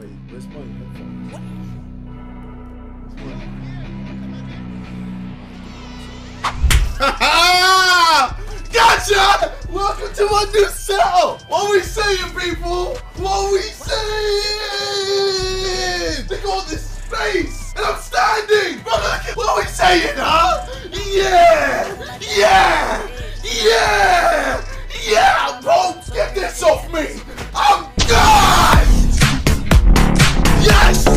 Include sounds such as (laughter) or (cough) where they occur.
Wait, where's my headphones? (laughs) gotcha! Welcome to my new setup! What we saying, people? What we saying? Yes!